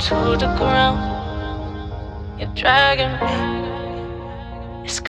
to the ground. You're dragging me.